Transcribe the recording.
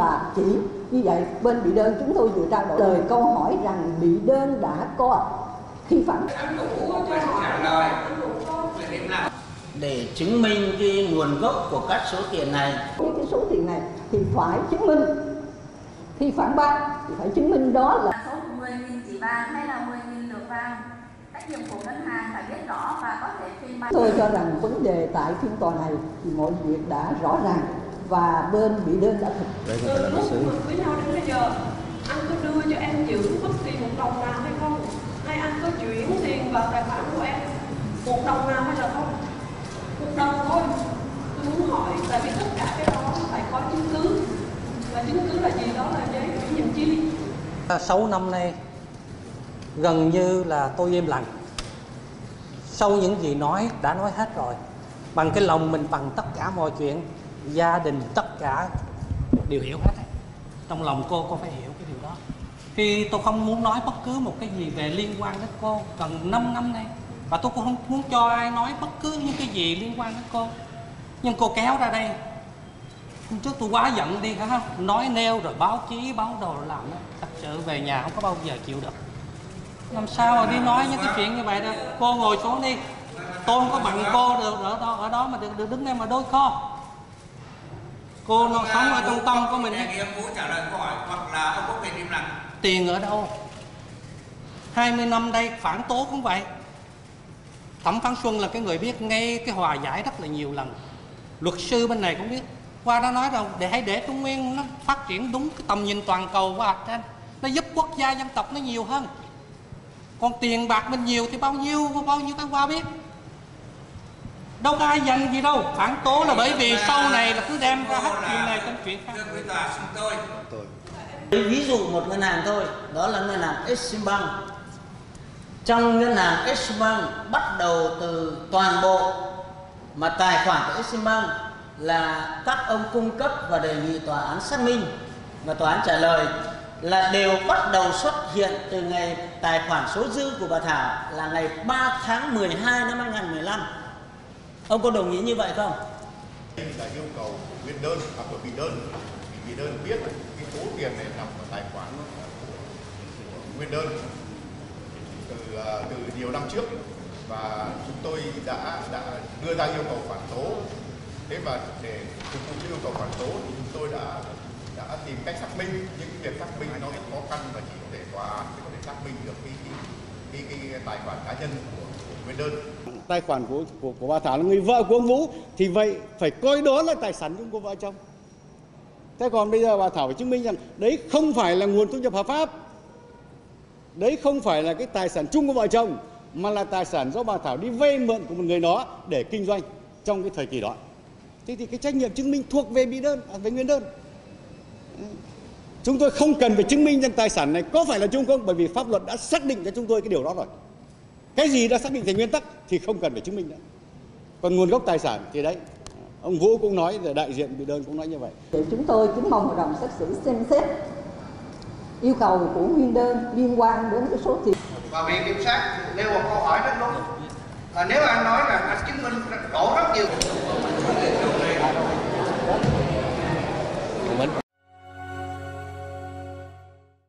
là chỉ như vậy bên bị đơn chúng tôi vừa trao đổi lời câu hỏi rằng bị đơn đã có khi phản. Để chứng minh cái nguồn gốc của các số tiền này. Với cái số tiền này thì phải chứng minh. Khi phản bác thì phải chứng minh đó là số 10.000 chỉ vàng hay là 10.000 lượng vàng? Trách nhiệm của ngân hàng phải biết rõ và có thể trình bày. Tôi cho rằng vấn đề tại phiên tòa này thì mọi việc đã rõ ràng và bên bị đơn đã thực. Từ lúc mình với nhau đến bây giờ anh có đưa cho em giữ bất kỳ một đồng nào hay không? Hay anh có chuyển tiền vào tài khoản của em một đồng nào hay là không? Một đồng thôi. Tôi muốn hỏi tại vì tất cả cái đó phải có chứng cứ. Và chứng cứ là gì? Đó là giấy ủy nhiệm chi? 6 năm nay gần như là tôi im lặng. Sau những gì nói đã nói hết rồi. Bằng cái lòng mình bằng tất cả mọi chuyện gia đình tất cả đều hiểu hết. Trong lòng cô cô phải hiểu cái điều đó. Khi tôi không muốn nói bất cứ một cái gì về liên quan đến cô gần 5 năm nay và tôi cũng không muốn cho ai nói bất cứ những cái gì liên quan đến cô. Nhưng cô kéo ra đây. Hôm trước tôi quá giận đi hả nói nêu rồi báo chí báo đồ rồi làm đó. Thật sự về nhà không có bao giờ chịu được. Làm sao mà đi nói những cái chuyện như vậy đó cô ngồi xuống đi. Tôi không có bằng cô được ở đó ở đó mà được, được đứng đây mà đôi co cô nó sống ở trong tâm của mình nghị ông Vũ trả lời câu hỏi hoặc là ông có quyền im lặng tiền ở đâu? 20 năm đây phản tố cũng vậy. Thẩm phán xuân là cái người biết ngay cái hòa giải rất là nhiều lần. Luật sư bên này cũng biết. Qua đó nói rồi để hãy để trung nguyên nó phát triển đúng cái tầm nhìn toàn cầu của ASEAN nó giúp quốc gia dân tộc nó nhiều hơn. Còn tiền bạc mình nhiều thì bao nhiêu bao nhiêu ta qua biết đâu có ai dành gì đâu. Phản tố là bởi vì sau này là cứ đem ra hết chuyện này trong chuyện khác. Ví dụ một ngân hàng thôi. Đó là ngân hàng Eximbank. Trong ngân hàng Eximbank bắt đầu từ toàn bộ mà tài khoản của Eximbank là các ông cung cấp và đề nghị tòa án xác minh. Và tòa án trả lời là đều bắt đầu xuất hiện từ ngày tài khoản số dư của bà Thảo là ngày 3 tháng 12 năm 2015. Ông có đồng ý như vậy không? là yêu cầu nguyên đơn hoặc là bị đơn. Bị đơn biết cái số tiền này nằm ở tài khoản của nguyên đơn. Từ à, từ nhiều năm trước. Và chúng tôi đã đã đưa ra yêu cầu phản tố. Thế và để phục vụ cho yêu cầu phản tố thì chúng tôi đã đã tìm cách xác minh. Những việc xác minh nó rất khó khăn và chỉ có thể tòa án có thể xác minh được cái cái cái, cái tài khoản cá nhân của, nguyên đơn tài khoản của, của của bà Thảo là người vợ của ông Vũ thì vậy phải coi đó là tài sản chung của vợ chồng. Thế còn bây giờ bà Thảo phải chứng minh rằng đấy không phải là nguồn thu nhập hợp pháp. Đấy không phải là cái tài sản chung của vợ chồng mà là tài sản do bà Thảo đi vay mượn của một người đó để kinh doanh trong cái thời kỳ đó. Thế thì cái trách nhiệm chứng minh thuộc về bị đơn, à, về nguyên đơn. Chúng tôi không cần phải chứng minh rằng tài sản này có phải là chung không bởi vì pháp luật đã xác định cho chúng tôi cái điều đó rồi. Cái gì đã xác định thành nguyên tắc thì không cần phải chứng minh nữa. Còn nguồn gốc tài sản thì đấy, ông Vũ cũng nói, rồi đại diện bị đơn cũng nói như vậy. thì chúng tôi kính mong hội đồng xét xử xem xét yêu cầu của nguyên đơn liên quan đến cái số tiền và viện kiểm sát nêu một câu hỏi rất đúng là nếu anh nói rằng anh chứng minh đổ rất nhiều